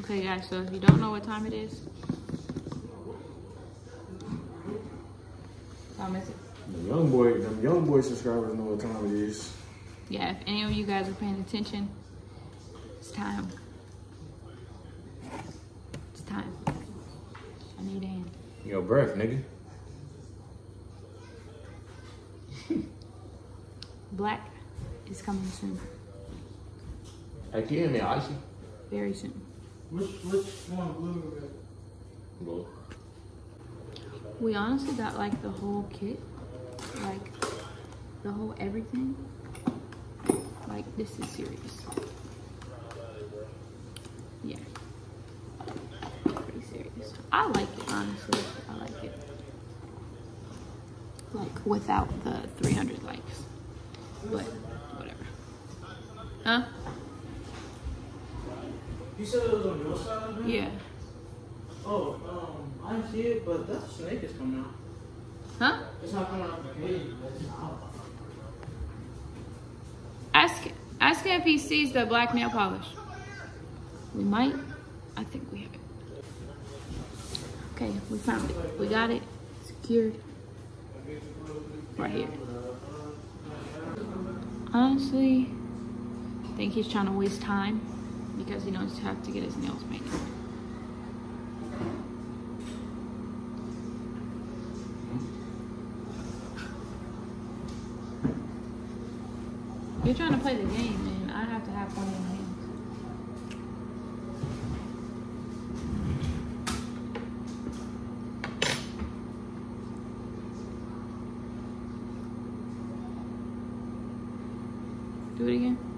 Okay, guys, so if you don't know what time it is, time is it? The young boy, them young boy subscribers know what time it is. Yeah, if any of you guys are paying attention, it's time. It's time. I need a hand. Your breath, nigga. Black is coming soon. Hey, can you hear me icy? Very soon. Which which one blue is it? Bro. We honestly got like the whole kit. Like the whole everything. Like this is serious. Yeah. Pretty serious. I like it honestly. I like it. Like without the 300 likes. But whatever. Huh? You said it was on your side of it? Yeah. Oh, um, I didn't see it, but that snake is coming out. Huh? It's not coming out the cage. but it's out. Ask ask him if he sees the black nail polish. We might. I think we have it. Okay, we found it. We got it secured right here. Honestly, I think he's trying to waste time because he knows have to get his nails painted. You're trying to play the game, and I have to have fun in my hands. Do it again.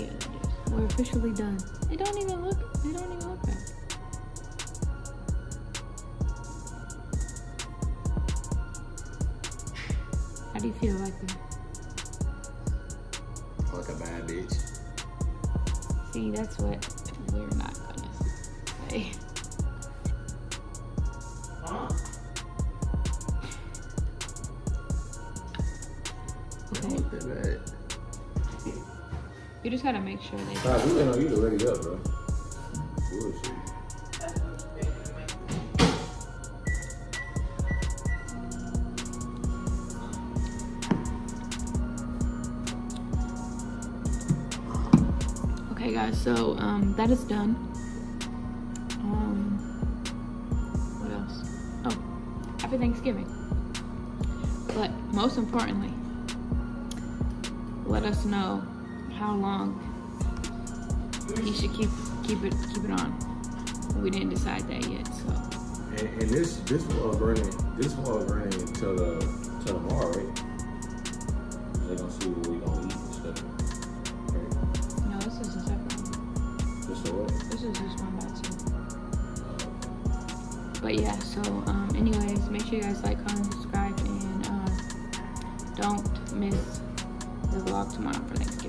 Yeah, it is. we're officially done. It don't even look. It don't even look bad. How do you feel like that? Like a bad bitch. See, that's what we're not gonna say. Huh? Okay, Look at that. You just gotta make sure they. Nah, we waiting on you to ready up, bro. Bullshit. Okay, guys, so um, that is done. Um, what else? Oh, happy Thanksgiving. But most importantly, let us know how long he should keep keep it keep it on. We didn't decide that yet, so And, and this this vlog running this vlog running until the till tomorrow, right? They gonna see what we gonna eat and stuff. Right? no, this is a separate. Just a what? This is just one by two. But yeah, so um, anyways, make sure you guys like, comment, subscribe, and uh, don't miss the vlog tomorrow for Thanksgiving.